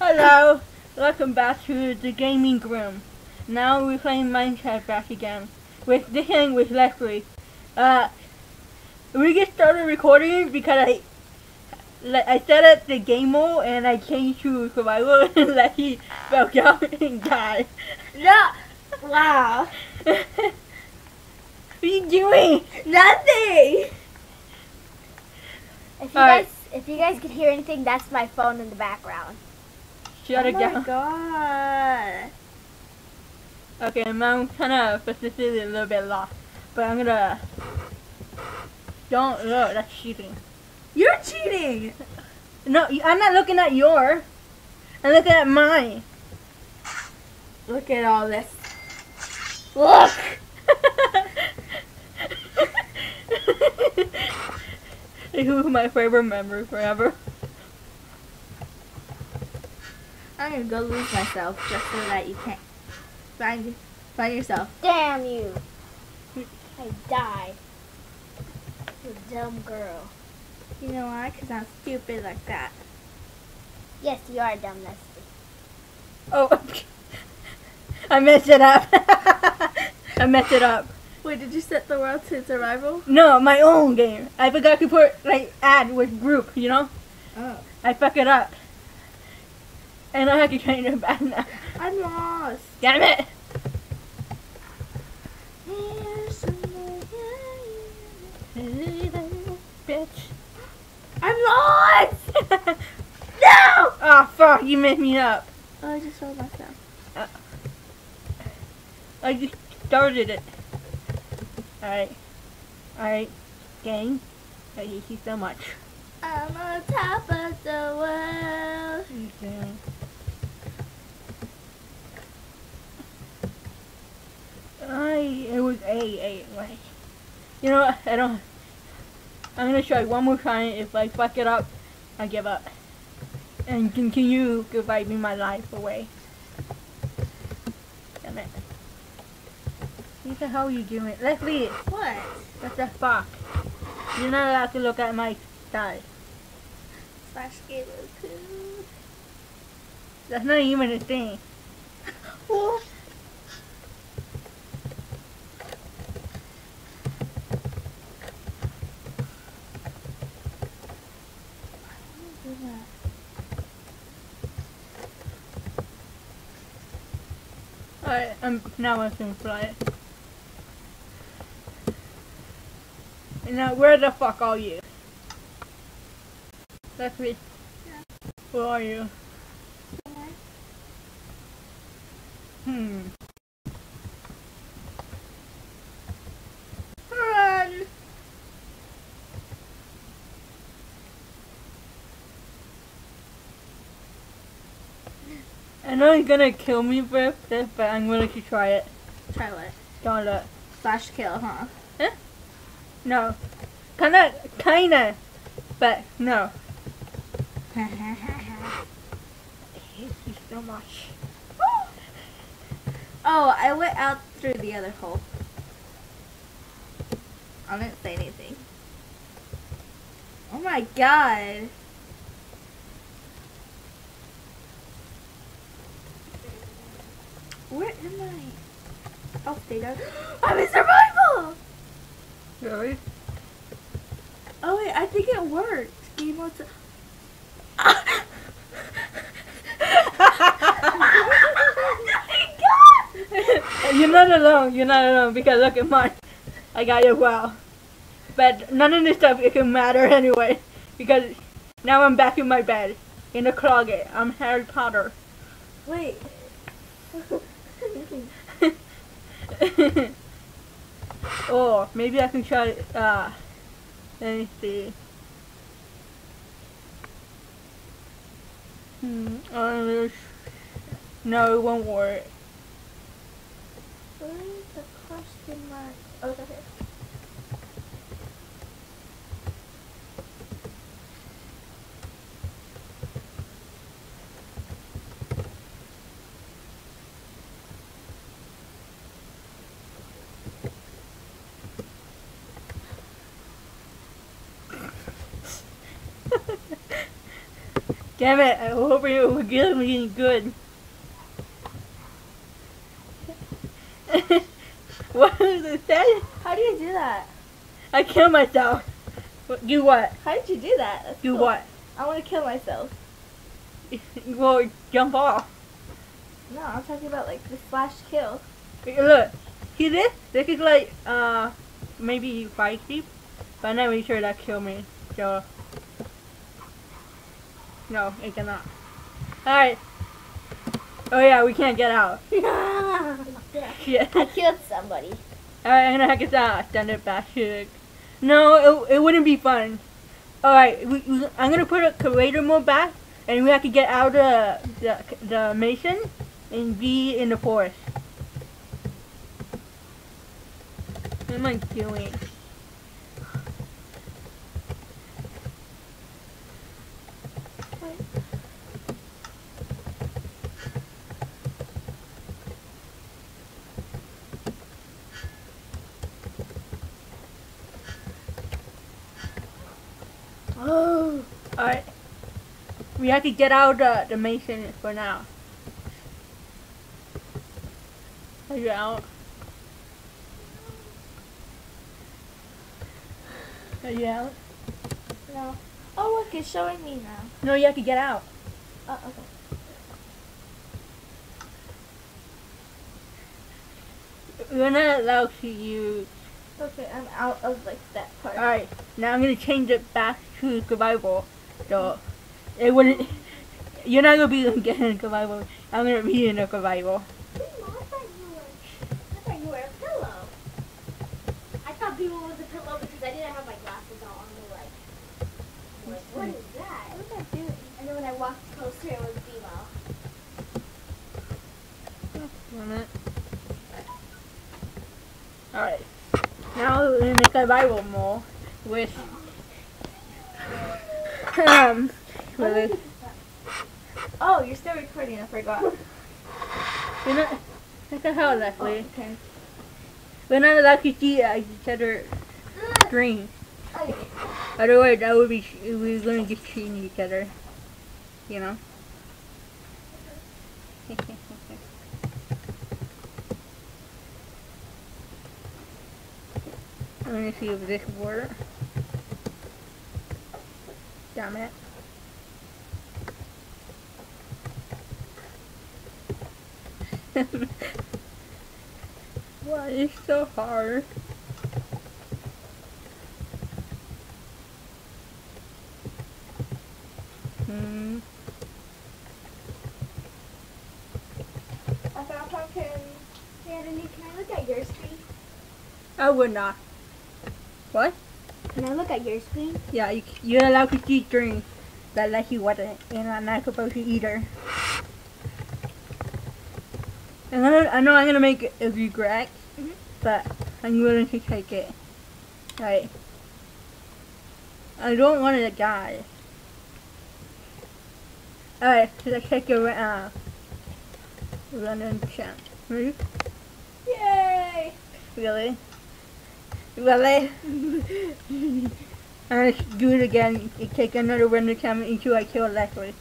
Hello, welcome back to the gaming room. Now we're playing Minecraft back again with this thing with Leslie. Uh, we just started recording because I like, I set up the game mode and I changed to survival and Leslie fell down and died. No. Wow. what are you doing? Nothing. If you guys if you guys can hear anything, that's my phone in the background. Shut oh my god. Okay, I'm kind of specifically a little bit lost, but I'm gonna. Don't look. That's cheating. You're cheating. No, I'm not looking at your. I'm looking at mine. Look at all this. Look. Who's my favorite memory forever? I'm gonna go lose myself just so that you can't find find yourself. Damn you! I died. You dumb girl. You know why? Cause I'm stupid like that. Yes, you are dumb, Leslie. Oh, I messed it up. I messed it up. Wait, did you set the world to survival? No, my own game. I forgot to put like add with group. You know, Oh. I fuck it up, and I to change it back now. I'm lost. Damn it! Bitch. I'm lost. no. Oh fuck! You messed me up. Oh, I just told myself. Uh, I just started it. Alright. Alright. Gang. I hate you so much. I'm on top of the world. Okay. I it was A A like you know what I don't I'm gonna try one more time if I fuck it up I give up and continue surviving my life away. Damn it. What the hell are you doing? Leslie, What? what the fuck? You're not allowed to look at my side. Slash. That's not even a thing. Well, Alright, I'm now I can fly it. And now where the fuck are you? That's me. Yeah. Where are you? Hmm. Run! I know he's gonna kill me for this, but I'm willing to try it. Try what? Don't look. Slash kill, huh? No. Kinda, kinda. But no. I hate you so much. oh, I went out through the other hole. I didn't say anything. Oh my god. Where am I? Oh, stay down. I'm in survival! Really? Oh wait, I think it worked. Game mode. You're not alone. You're not alone because look at mine. I got you well. But none of this stuff it can matter anyway because now I'm back in my bed in the closet. I'm Harry Potter. Wait. or maybe I can try. Uh, let me see. Hmm. Uh, no, it won't work. Where is the question mark? Oh, it's okay. Damn it! I hope it was me good. what was it said? How do you do that? I killed myself. What- Do what? How did you do that? That's Do cool. what? I want to kill myself. Well, jump off. No, I'm talking about like the slash kill. Look, see this? This is like, uh, maybe five sheep, but I'm not really sure that killed me. So, no, it cannot. Alright. Oh yeah, we can't get out. Shit. I killed somebody. Alright, I'm gonna hack this out. Send it back. No, it, it wouldn't be fun. Alright, I'm gonna put a creator mode back, and we have to get out of the, the mason and be in the forest. What am I doing? Oh. Alright. We could get out the, the mason for now. Are you out? Are you out? No. Oh look, it's showing me now. No, you have to get out. Oh, okay. We're not allowed to use. Okay, I'm out of like that part. Alright, now I'm gonna change it back to survival. So, it wouldn't. You're not gonna be getting a survival. I'm gonna be in a survival. I thought you were. I thought you were a pillow. I thought people was a pillow because I didn't have my glasses on. I'm like, what, what is that? What am I doing? And then when I walked closer, it was Bebo. Alright. Now we're in a survival mode with um with Oh, you're still recording. I forgot. we're not hell Oh, okay. We're not allowed to see uh, each other screen. Okay. Otherwise that would be we're gonna get cheating each other. You know? I'm gonna see if this works. Damn it. Why is so hard? Hmm. I found. Natalie, can I look at your screen? I would not. What? Can I look at your screen? Yeah, you, you're allowed to see drinks that let you wasn't, and I'm not supposed to either. I'm I know I'm gonna make a regret, Mhm. but I'm willing to take it. Right. I don't want to die. Alright, so let's take a uh, random chance. Ready? Yay! Really? Really? I'm gonna do it again. You take another random time until I kill Leslie.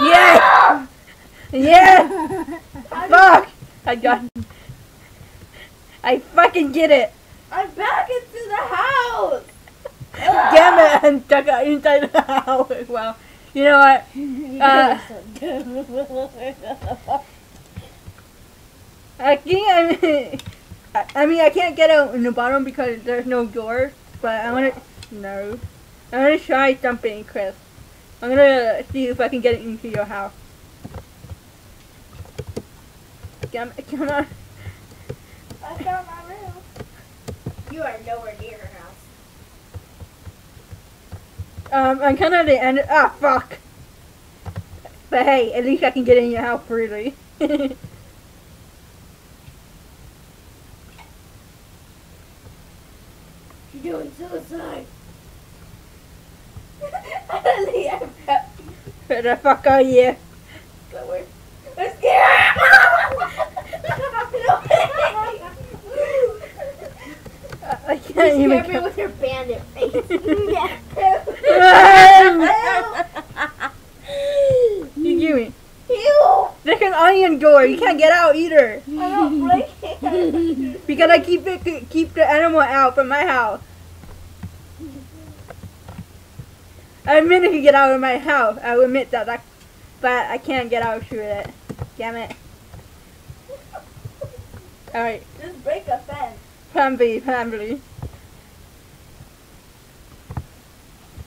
Yeah! Yeah! Fuck! I got I fucking get it! I'm back into the house. Damn it! I'm stuck out inside the house. Well, you know what? Uh, I think I'm. I- I mean, I can't get out in the bottom because there's no door. But I wanna. No. I'm gonna try something, Chris. I'm gonna see if I can get into your house. Come, come on. I found my room. You are nowhere near her house. Um, I'm kind of at the end. Ah, fuck. But hey, at least I can get in your house freely. You're doing suicide. Natalie, I'm back. Where the fuck are you? But we're, we're scared. no way. Uh, I can't. You even. scared me with your bandit face. you give me. Ew! There's an onion door. You can't get out either. I don't break it. Because I keep it, keep the animal out from my house. I admit I can get out of my house. I will admit that, that, but I can't get out through it. Damn it. Alright, Just break a fence. plan B, plan B.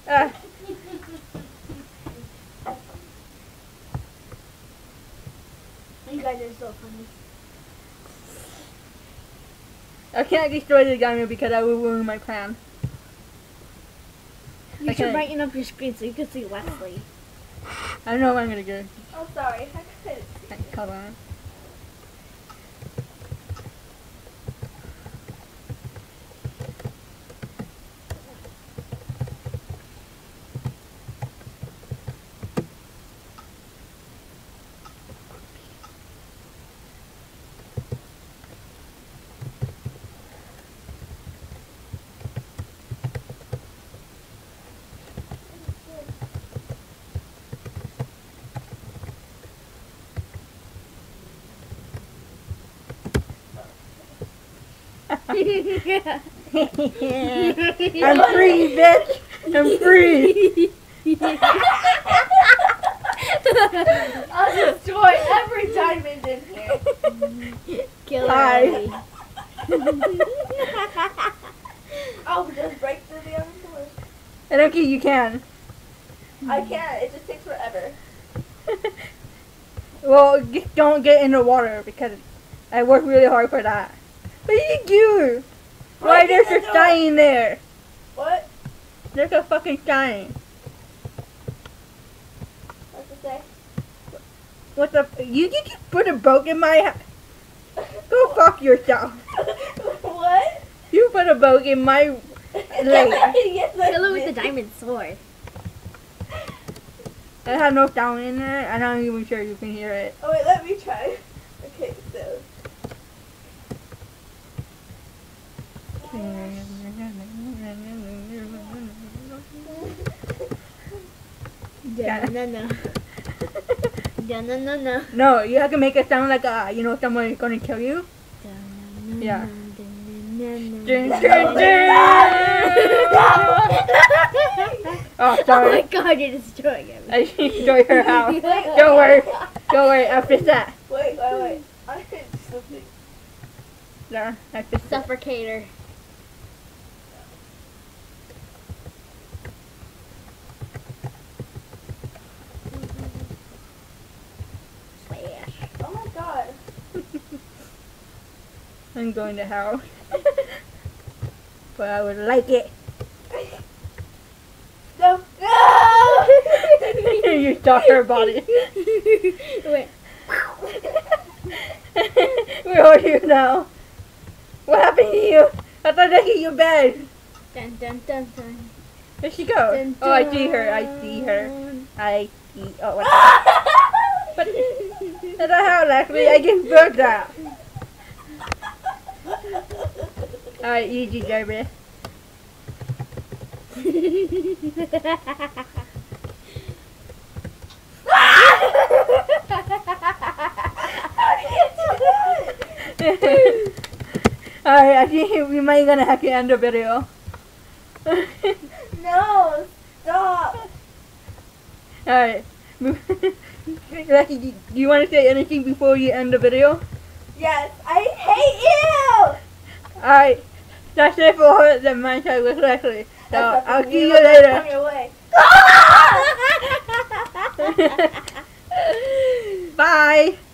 Ah, You guys are so funny. I can't destroy the diamond because I will ruin my plan. You Okay. should brighten up your screen so you can see Wesley. I don't know what I'm gonna do. Oh, sorry. I couldn't see. Hold on. I'm free, bitch! I'm free! I'll destroy every diamond in here. Kill Hi. Ellie. I'll just break through the other door. And don't you can. I can't. It just takes forever. well, just don't get in the water because I worked really hard for that. What did you do? Why Break there's in a the sign there? What? There's a fucking sign. What's it say? What the? You you just put a boat in my. Go fuck yourself. what? You put a boat in my lake. yes, Kill her with the diamond sword. I have no sound in there. I'm not even sure you can hear it. Oh wait, let me try. Okay, so. Yeah, no, no. Yeah, no, no, no. No, you have to make it sound like uh, you know someone is gonna kill you. Yeah. Dun, dun, dun. oh, Oh my god, you're destroying him. I destroyed her house. Don't worry. Don't worry. I fixed that. Wait, wait, wait. I did something. There, I fixed it. Suffocator. Slash. Oh my god. I'm going to hell. but I would like it. No. No! you stuck her body. Wait. Where are you now? What happened to you? I thought I hit your bed. Dun dun dun dun. Where'd she go? Dun, Oh, I see her. I see her. I see. Oh, what? But that's not how actually. I just broke that. Alright, you it. Alright, I think we might gonna have to end the video. no! Stop! Alright. Lucky, do do you want to say anything before you end the video? Yes, I hate you! Alright. That's it for the Minecraft with Leslie. So I'll see you later. Bye.